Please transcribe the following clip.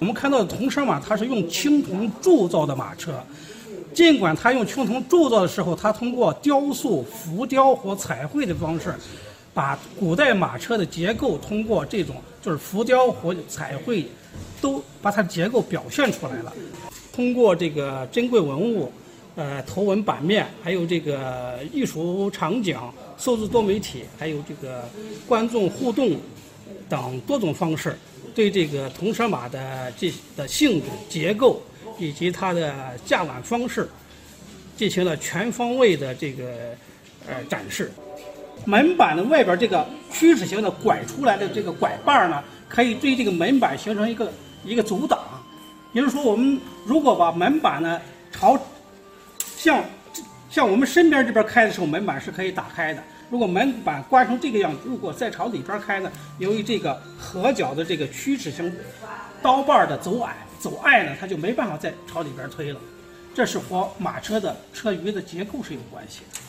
我们看到的铜车马，它是用青铜铸造的马车。尽管它用青铜铸造的时候，它通过雕塑、浮雕或彩绘的方式，把古代马车的结构通过这种就是浮雕或彩绘，都把它结构表现出来了。通过这个珍贵文物、呃头文版面，还有这个艺术场景、数字多媒体，还有这个观众互动等多种方式，对这个铜车马的这的性质、结构。以及它的驾挽方式，进行了全方位的这个呃展示。门板的外边这个曲尺形的拐出来的这个拐把呢，可以对这个门板形成一个一个阻挡。也就是说，我们如果把门板呢朝向像我们身边这边开的时候，门板是可以打开的。如果门板关成这个样子，如果再朝里边开呢，由于这个合角的这个曲尺形刀把的走矮。走矮呢，它就没办法再朝里边推了，这是和马车的车舆的结构是有关系的。